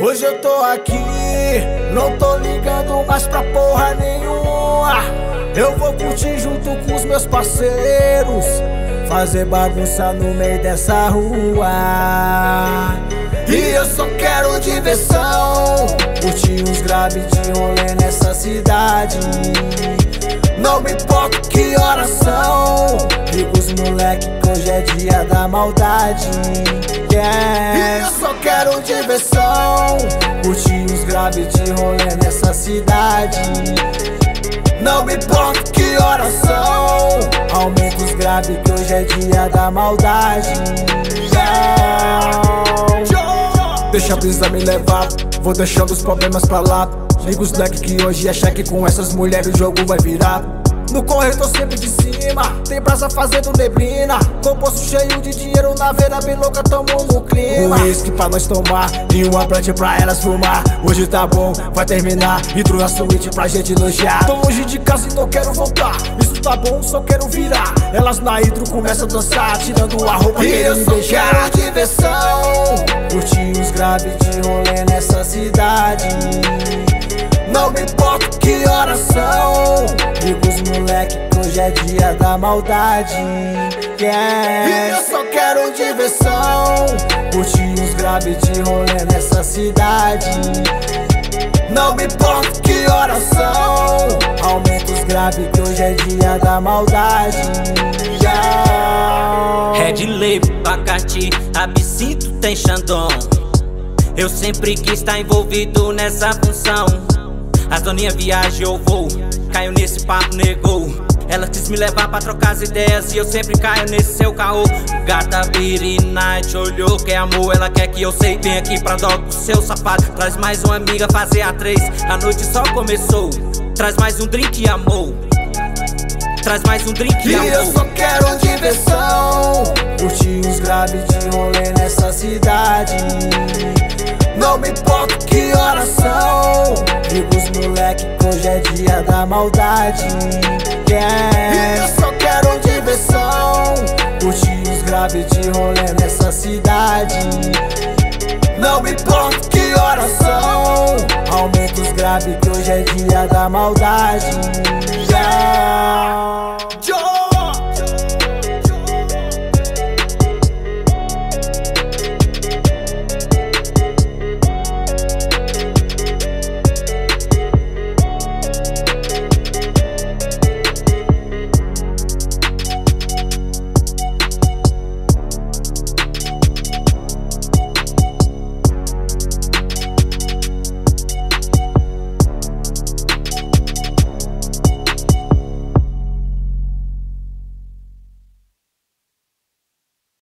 Hoje eu tô aqui, não tô ligando mais pra porra nenhuma. Eu vou curtir junto com os meus parceiros, fazer bagunça no meio dessa rua. E eu só quero diversão, curtir uns graves de rolê nessa cidade. Hoje é dia da maldade. Yeah. E eu só quero diversão, curtir uns graves de rolê nessa cidade. Não me importa que horas são, aumenta os graves que hoje é dia da maldade. Yeah. Deixa a brisa me levar, vou deixando os problemas pra lá. Liga os leque que hoje é cheque com essas mulheres o jogo vai virar. No corredor sempre de cima, tem brasa fazendo neblina. Com bolso cheio de dinheiro na veira, bem louca, tamo no clima. Um whisky pra nós tomar e uma plant pra elas fumar. Hoje tá bom, vai terminar. Entro na suíte pra gente elogiar. Tô longe de casa e não quero voltar. Isso tá bom, só quero virar. Elas na hidro começam a dançar, tirando a roupa e eu só beijar. quero diversão. Curtir os graves de rolê nessa cidade. Não me importa que horas são é dia da maldade. Yeah. E eu só quero diversão. Curtir os graves de rolê nessa cidade. Não me importa que horas são. Aumenta os graves que hoje é dia da maldade. Yeah. Red Label, Bacati, Absinto tem Xandão. Eu sempre quis estar envolvido nessa função. As doninha viaja eu vou, caio nesse papo, negou. Ela quis me levar pra trocar as ideias e eu sempre caio nesse seu carro. Gata Beauty Night olhou, quer amor, ela quer que eu sei. Vem aqui pra dog com seu safado. Traz mais uma amiga, fazer a três. A noite só começou. Traz mais um drink, amor. Traz mais um drink, e amor. E eu só quero diversão. Curtir os graves de rolê nessa cidade. Não me importa que horas são Digo os moleque que hoje é dia da maldade eu só quero diversão. Curtir os graves de rolê nessa cidade. Não me importa que horas são. Aumenta os graves que hoje é dia da maldade. Yeah.